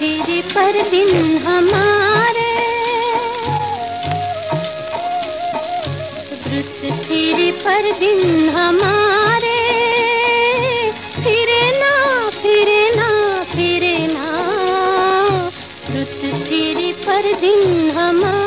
पर दिन हमारे। रुत फिर पर दिन हमारे। फिरे ना फिरे ना फिरे ना। रुत फिर पर दिन हमारे।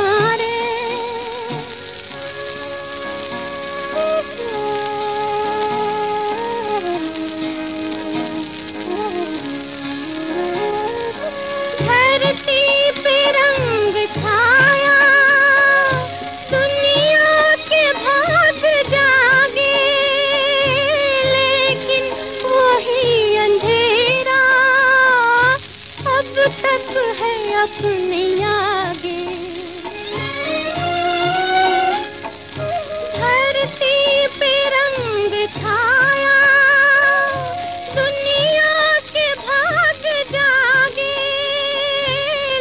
अब तक है अपने आगे। धरती पे रंग छाया, दुनिया के भाग जागे।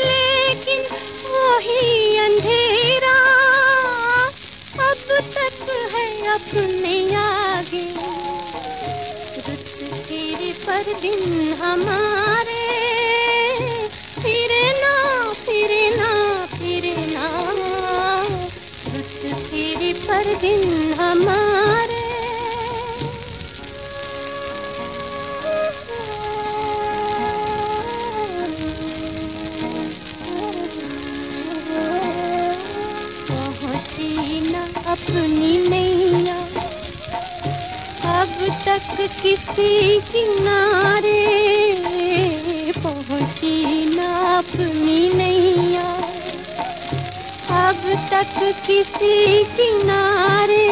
लेकिन वही अंधेरा अब तक है अपने आगे। रुत पर दिन हमारे पर दिन हमारे। अपनी नैया। अब तक किसी किनारे अब तक किसी किनारे।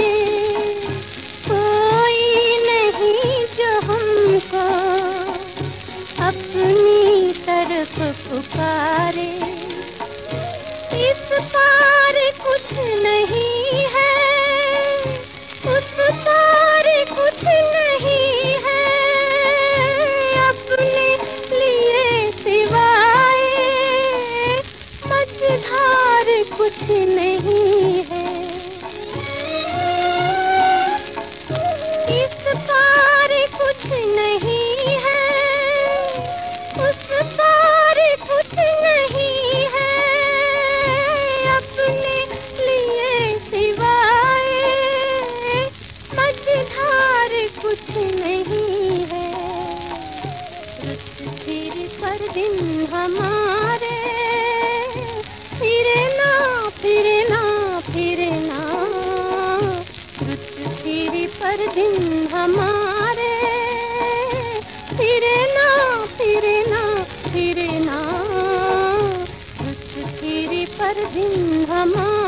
कोई नहीं जो हमको अपनी तरफ़ पुकारे। इस पार कुछ नहीं कुछ नहीं है। इस पार कुछ नहीं है। उस पार कुछ नहीं है। अपने लिए सिवाय मझधार कुछ नहीं है। फिर पर दिन हमारे दिन हमारे। फिरे ना फिरे ना फिरे ना। पर दिन हमारे।